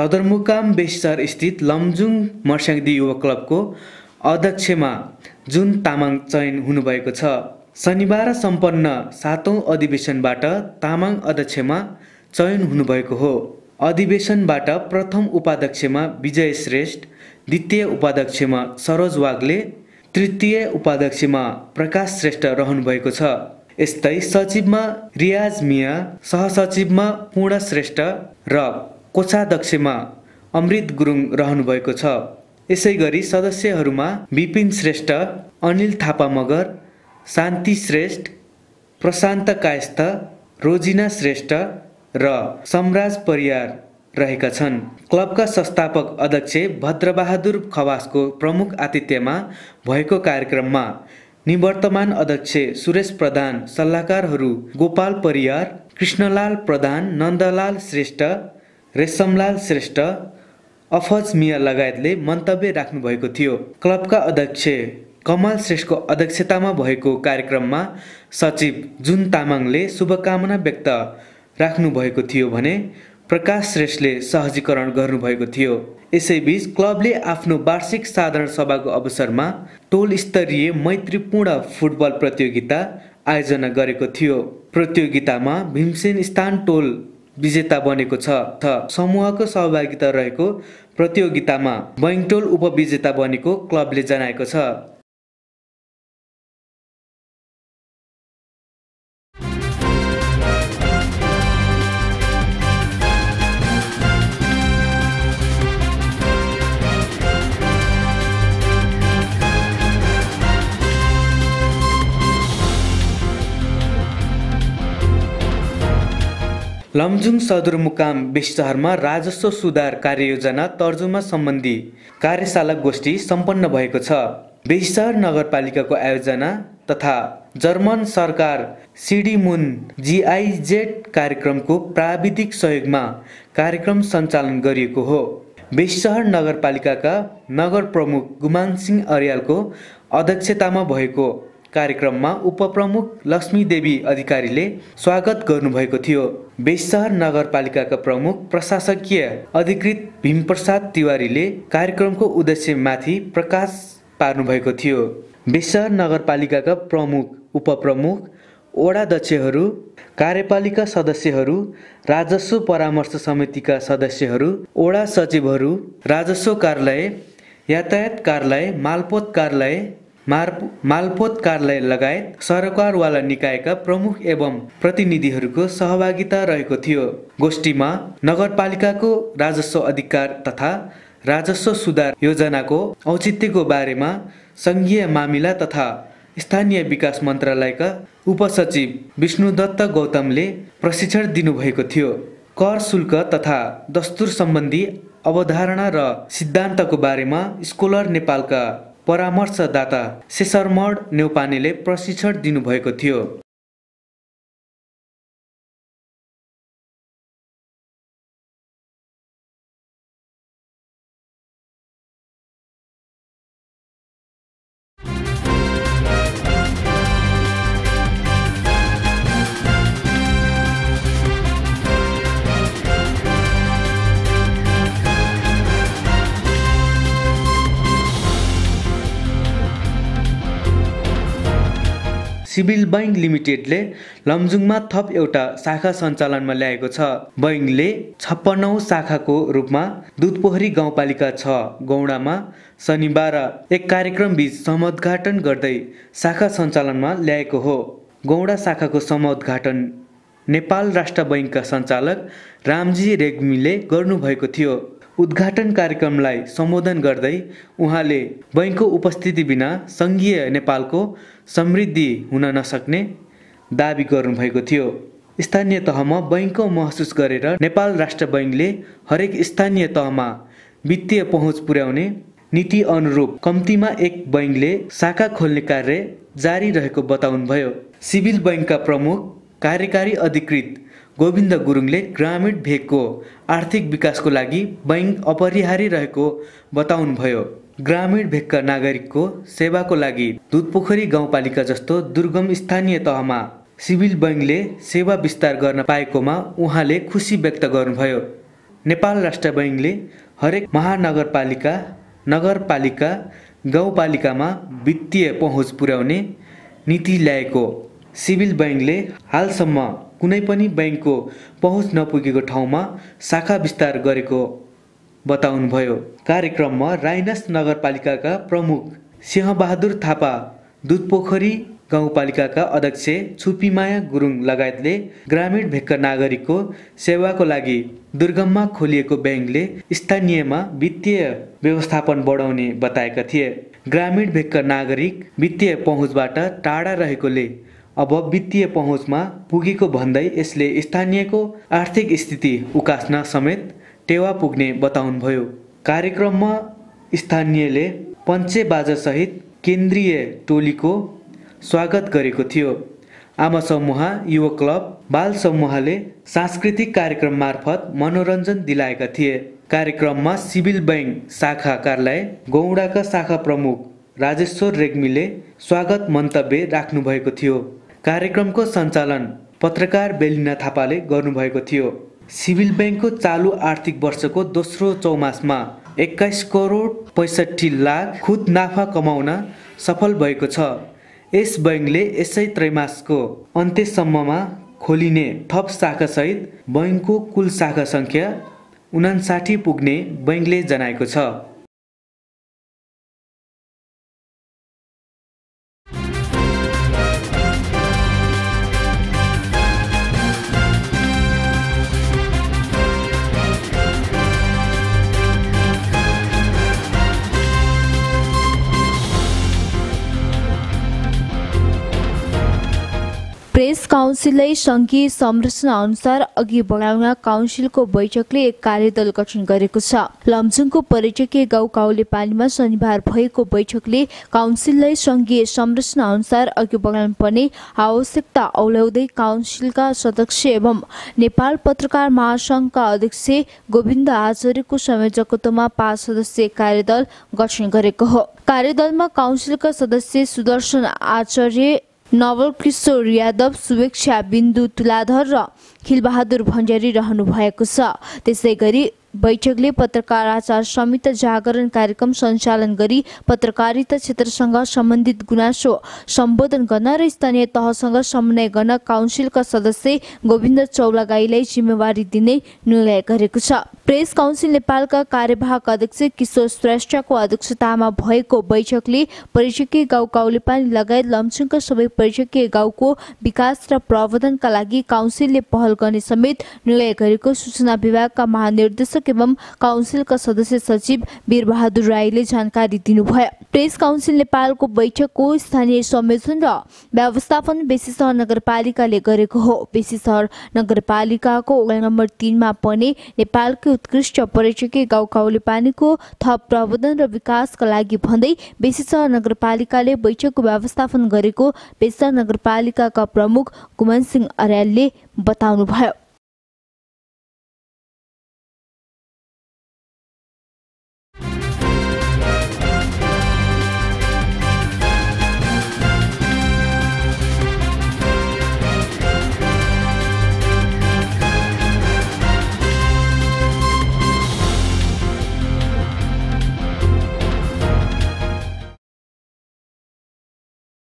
सदरमुकाम बेसर स्थित लमजुङ मर्स्याङदी युवा क्लबको अध्यक्षमा जुन तामाङ चयन हुनुभएको छ शनिबार सम्पन्न सातौँ अधिवेशनबाट तामाङ अध्यक्षमा चयन हुनुभएको हो। अधिवेशनबाट प्रथम उपाध्यक्षमा विजय श्रेष्ठ द्वितीय उपाध्यक्षमा सरोज वाग्ले तृतीय उपाध्यक्षमा प्रकाश श्रेष्ठ रहनुभएको छ। यस्तै सचिवमा रियाज मिया सहसचिवमा पूर्ण श्रेष्ठ र कोषाध्यक्षमा अमृत गुरुङ रहनुभएको छ। यसै गरी सदस्यहरूमा विपिन श्रेष्ठ अनिल थापा मगर शान्ति श्रेष्ठ प्रशान्त कायस्थ रोजिना श्रेष्ठ र समराज परियार रहेका छन्। क्लबका संस्थापक अध्यक्ष भद्रबहादुर खवासको प्रमुख आतिथ्यमा भएको कार्यक्रममा निवर्तमान अध्यक्ष सुरेश प्रधान सल्लाहकारहरू गोपाल परियार कृष्णलाल प्रधान नन्दलाल श्रेष्ठ रेशमलाल श्रेष्ठ अफज मिया लगायतले मन्तव्य राख्नुभएको थियो। क्लबका अध्यक्ष कमल श्रेष्ठको अध्यक्षतामा भएको कार्यक्रममा सचिव जुन तामाङले शुभकामना व्यक्त राख्नुभएको थियो भने प्रकाश श्रेष्ठले सहजीकरण गर्नुभएको थियो। यसैबीच क्लबले आफ्नो वार्षिक साधारण सभाको अवसरमा टोल स्तरीय मैत्रीपूर्ण फुटबल प्रतियोगिता आयोजना गरेको थियो। प्रतियोगितामा भीमसेन स्थान टोल विजेता बनेको छ समूहको सहभागिता रहेको प्रतियोगितामा बैङ्टोल उपविजेता बनेको क्लबले जनाएको छ। लमजुङ सदरमुकाम बेसहरमा राजस्व सुधार कार्ययोजना तर्जुमा सम्बन्धी कार्यशाला गोष्ठी सम्पन्न भएको छ। बेसहर नगरपालिकाको आयोजना तथा जर्मन सरकार सिडिमुन जिआइजेड कार्यक्रमको प्राविधिक सहयोगमा कार्यक्रम सञ्चालन गरिएको हो। बेसहर नगरपालिकाका नगर प्रमुख गुमान सिंह अर्यालको अध्यक्षतामा भएको कार्यक्रममा उपप्रमुख लक्ष्मी देवी अधिकारीले स्वागत गर्नुभएको थियो। बेसहर नगरपालिकाका प्रमुख प्रशासकीय अधिकृत भीमप्रसाद तिवारीले कार्यक्रमको उद्देश्यमाथि प्रकाश पार्नुभएको थियो। बेसहर नगरपालिकाका प्रमुख उपप्रमुख वडाध्यक्षहरू कार्यपालिका सदस्यहरू राजस्व परामर्श समितिका सदस्यहरू वडा सचिवहरू राजस्व कार्यालय यातायात कार्यालय मालपोत कार्यालय मार मालपोत कार्यालय लगायत सरकारवाला निकायका प्रमुख एवं प्रतिनिधिहरूको सहभागिता रहेको थियो। गोष्ठीमा नगरपालिकाको राजस्व अधिकार तथा राजस्व सुधार योजनाको औचित्यको बारेमा सङ्घीय मामिला तथा स्थानीय विकास मन्त्रालयका उपसचिव विष्णुदत्त गौतमले प्रशिक्षण दिनुभएको थियो। कर शुल्क तथा दस्तुर सम्बन्धी अवधारणा र सिद्धान्तको बारेमा स्कोलर नेपालका परामर्शदाता शेषरमड नेउपानेले प्रशिक्षण दिनुभएको थियो। सिभिल बैङ्क लिमिटेडले लमजुङमा थप एउटा शाखा सञ्चालनमा ल्याएको छ। बैङ्कले छप्पन्नौ शाखाको रूपमा दुधपोखरी गाउँपालिका छ। गौडामा शनिबार एक कार्यक्रमबीच समोद्घाटन गर्दै शाखा सञ्चालनमा ल्याएको हो। गौडा शाखाको समोद्घाटन नेपाल राष्ट्र बैङ्कका सञ्चालक रामजी रेग्मीले गर्नुभएको थियो। उद्घाटन कार्यक्रमलाई सम्बोधन गर्दै उहाँले बैङ्कको उपस्थिति बिना सङ्घीय नेपालको समृद्धि हुन नसक्ने दावी गर्नुभएको थियो। स्थानीय तहमा बैङ्कको महसुस गरेर नेपाल राष्ट्र बैङ्कले हरेक स्थानीय तहमा वित्तीय पहुँच पुर्याउने नीति अनुरूप कम्तीमा एक बैङ्कले शाखा खोल्ने कार्य जारी रहेको बताउनुभयो। सिभिल बैङ्कका प्रमुख कार्यकारी अधिकृत गोविन्द गुरुङले ग्रामीण भेगको आर्थिक विकासको लागि बैङ्क अपरिहार्य रहेको बताउनुभयो। ग्रामीण भेगका नागरिकको सेवाको लागि दुधपोखरी गाउँपालिका जस्तो दुर्गम स्थानीय तहमा सिभिल बैङ्कले सेवा विस्तार गर्न पाएकोमा उहाँले खुसी व्यक्त गर्नुभयो। नेपाल राष्ट्र बैङ्कले हरेक महानगरपालिका नगरपालिका गाउँपालिकामा वित्तीय पहुँच पुर्याउने नीति ल्याएको। सिभिल बैङ्कले हालसम्म कुनै पनि बैङ्कको पहुँच नपुगेको ठाउँमा शाखा विस्तार गरेको बताउनुभयो। कार्यक्रममा राइनस नगरपालिकाका प्रमुख सिंहबहादुर थापा दुधपोखरी गाउँपालिकाका अध्यक्ष छुपीमाया गुरुङ लगायतले ग्रामीण भेक्क नागरिकको सेवाको लागि दुर्गममा खोलिएको ब्याङ्कले स्थानीयमा वित्तीय व्यवस्थापन बढाउने बताएका थिए। ग्रामीण भेक्क नागरिक वित्तीय पहुँचबाट टाढा रहेकोले अब वित्तीय पहुँचमा पुगेको भन्दै यसले स्थानीयको आर्थिक स्थिति उकास्न समेत टेवा पुग्ने बताउनुभयो। कार्यक्रममा स्थानीयले पञ्चे बाजासहित केन्द्रीय टोलीको स्वागत गरेको थियो। आमा समूह युवक क्लब बाल समूहले सांस्कृतिक कार्यक्रम मार्फत मनोरञ्जन दिलाएका थिए। कार्यक्रममा सिभिल बैङ्क शाखा कार्यालय गौडाका शाखा प्रमुख राजेश्वर रेग्मीले स्वागत मन्तव्य राख्नुभएको थियो। कार्यक्रमको सञ्चालन पत्रकार बेलिना थापाले गर्नुभएको थियो। सिभिल ब्याङ्कको चालु आर्थिक वर्षको दोस्रो चौमासमा एक्काइस करोड पैँसठी लाख खुद नाफा कमाउन सफल भएको छ। यस बैङ्कले यसै त्रैमासको अन्त्यसम्ममा खोलिने थप शाखासहित बैङ्कको कुल शाखा सङ्ख्या उनासाठी पुग्ने बैङ्कले जनाएको छ। प्रेस काउन्सिललाई सङ्घीय संरचना अनुसार अघि बढाउन काउन्सिलको बैठकले एक कार्यदल गठन गरेको छ। लमजुङको पर्यटकीय गाउँ काउले पानीमा शनिबार भएको बैठकले काउन्सिललाई सङ्घीय संरचना अनुसार अघि बढाउनु पर्ने आवश्यकता औल्याउँदै काउन्सिलका सदस्य एवं नेपाल पत्रकार महासङ्घका अध्यक्ष गोविन्द आचार्यको संयोजकत्वमा पाँच सदस्यीय कार्यदल गठन गरेको हो। कार्यदलमा काउन्सिलका सदस्य सुदर्शन आचार्य नवल किशोर यादव शुभेच्छा बिन्दु तुलाधर र खिलबहादुर भण्डारी रहनु भएको छ। त्यसै गरी बैठकले पत्रकार आचार संहिता जागरण कार्यक्रम सञ्चालन गरी पत्रकारिता क्षेत्रसँग सम्बन्धित गुनासो सम्बोधन गर्न र स्थानीय तहसँग समन्वय गर्न काउन्सिलका सदस्य गोविन्द चौलागाईलाई जिम्मेवारी दिने निर्णय गरेको छ। प्रेस काउन्सिल नेपालका कार्यवाहक अध्यक्ष किशोर श्रेष्ठको अध्यक्षतामा भएको बैठकले पर्यटकीय गाउँ काउलेपानी लगायत लमचुङका सबै पर्यटकीय गाउँको विकास र प्रवर्धनका लागि काउन्सिलले पहल गर्ने समेत निर्णय गरेको सूचना विभागका महानिर्देशक संयोजक एवं काउन्सिलका सदस्य सचिव वीरबहादुर राईले जानकारी दिनुभयो। प्रेस काउन्सिल नेपालको बैठकको स्थानीय संयोजन र व्यवस्थापन बेसी सहर नगरपालिकाले गरेको हो। बेसी सहर नगरपालिकाको वडा नम्बर तिनमा पर्ने नेपालकै उत्कृष्ट पर्यटकीय गाउँ काउले पानीको थप प्रबन्धन र विकासका लागि भन्दै बेसी सहर नगरपालिकाले बैठकको व्यवस्थापन गरेको बेसी नगरपालिकाका प्रमुख गुमन सिंह अर्यालले बताउनुभयो।